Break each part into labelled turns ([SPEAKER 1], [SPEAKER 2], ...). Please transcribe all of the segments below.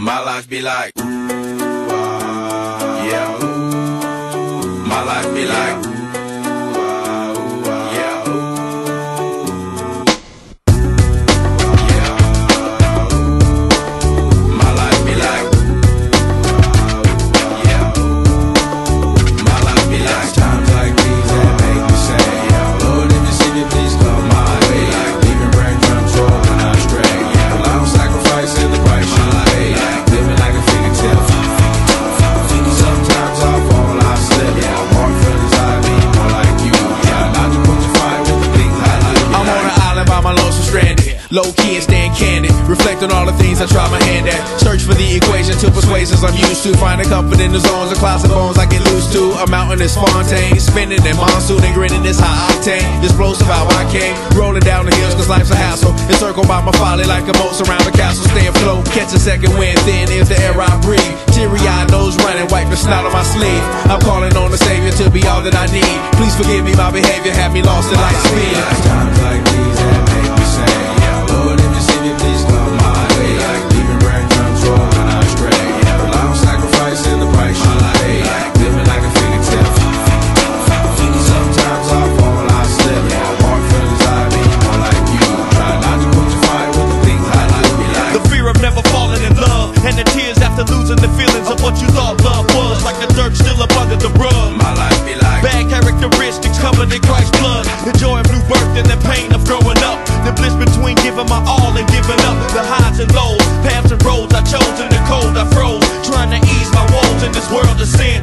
[SPEAKER 1] My life be like, ah, yeah. My life be like,
[SPEAKER 2] Reflect on all the things I try my hand at. Search for the equation to persuasions I'm used to. Find Finding comfort in the zones of closet bones I get loose to. A mountain is Fontaine. Spinning in monsoon and grinning this high octane. Explosive how I came. Rolling down the hills cause life's a hassle. Encircled by my folly like a moat around the castle. Stay afloat. Catch a second wind thin is the air I breathe. Teary eyed nose running. Wipe the snot on my sleeve. I'm calling on the Savior to be all that I need. Please forgive me my behavior. Had me lost in light speed.
[SPEAKER 3] Love Like the dirt still up under the rug.
[SPEAKER 1] My life be like.
[SPEAKER 3] Bad characteristics covered in Christ's blood. The joy of new birth and the pain of growing up. The bliss between giving my all and giving up. The highs and lows, paths and roads I chose in the cold I froze. Trying to ease my woes in this world of sin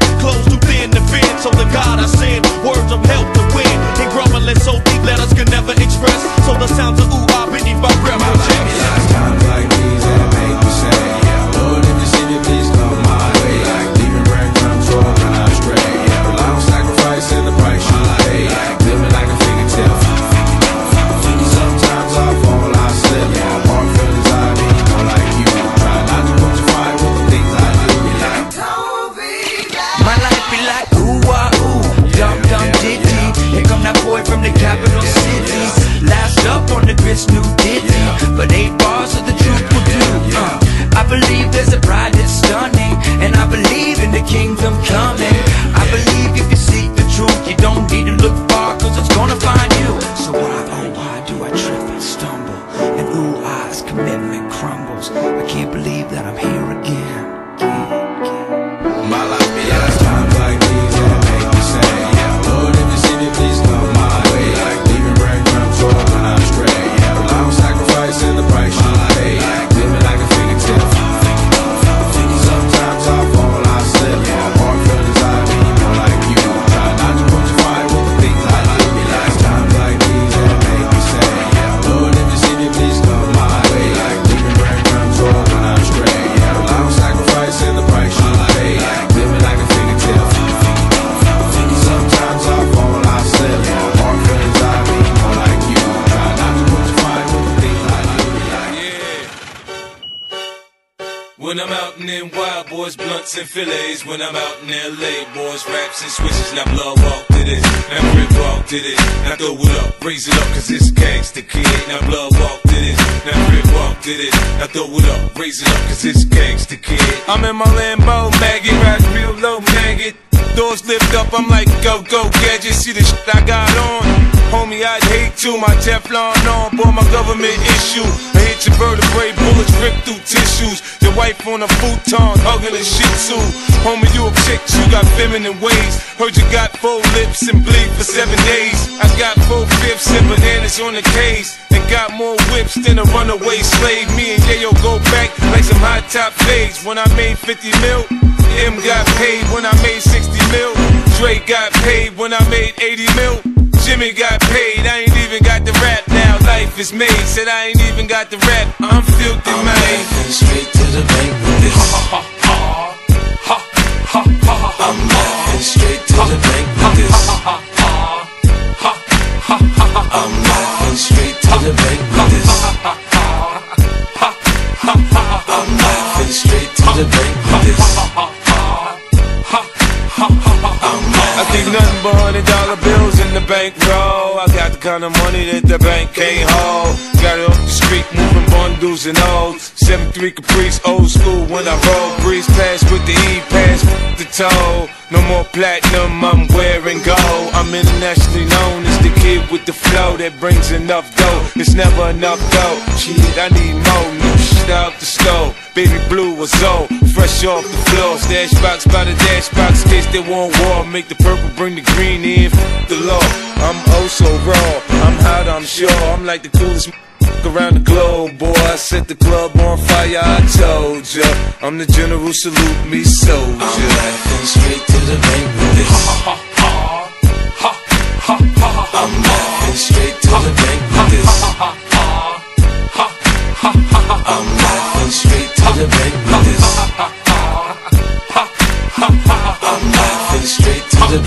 [SPEAKER 4] from the capital city. Last up on the grits, new ditty, but eight bars of the truth will do. Uh, I believe there's a bride that's stunning, and I believe in the kingdom coming. I believe if you seek the truth, you don't need to look far, cause it's gonna find you. So why, oh why do I trip and stumble? And ooh, eyes, commitment crumbles. I can't believe that I'm here again,
[SPEAKER 1] When I'm
[SPEAKER 5] out in them wild boys, blunts and fillets. When I'm out in LA, boys, raps and switches. Now blood walk to this, now crip walk to this. Now throw it up, raise it up, cause it's gangsta kid. Now blood walk to this, now crip walk to this. Now throw it up, raise it up, cause it's gangsta kid. I'm in my Lambo, maggot, ride real low, maggot. Doors lift up, I'm like, go, go, gadget. See the shit I got on. Homie, I'd hate to, my Teflon on, boy, my government issue. Hit your vertebrae, bullets rip through tissues. Your wife on a futon, hugging a shih tzu. Homie, you a chick, you got feminine ways. Heard you got four lips and bleed for seven days. I got four fifths and bananas on the case. And got more whips than a runaway slave. Me and Yayo go back like some high top fades. When I made 50 mil, Em got paid when I made 60 mil. Dre got paid when I made 80 mil. Jimmy got paid, I ain't even got the rap. Life is made, said I ain't even got the rap. I'm filthy, man.
[SPEAKER 1] laughing straight to the bank with this. I'm laughing straight to the bank with this.
[SPEAKER 5] But hundred dollar bills in the bank. bankroll. I got the kind of money that the bank can't hold. Got it off the street, moving bundles and O's. 7-3 Caprice, old school when I roll. Breeze pass with the E pass, the toe. No more platinum, I'm wearing gold. I'm internationally known as the kid with the flow that brings enough dough. It's never enough dough. Shit, I need more new shit out the stove. Baby blue was old, fresh off the floor. Stash box by the dash box, case they want war. Make the purple, bring the green in. F the law. I'm oh so raw. I'm hot, I'm sure. I'm like the coolest around the globe, boy. I set the club on fire. I told ya, I'm the general. Salute me, soldier.
[SPEAKER 1] I'm laughing straight to the bank with this. to the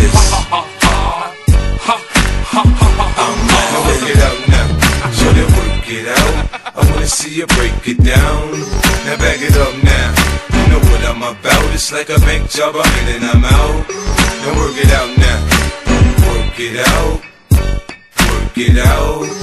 [SPEAKER 1] this. I'm
[SPEAKER 5] Now work it out now. Show them work it out. I wanna see you break it down. Now back it up now. You know what I'm about. It's like a bank job. I'm in and I'm out. Now work it out now. Work it out. Work it out.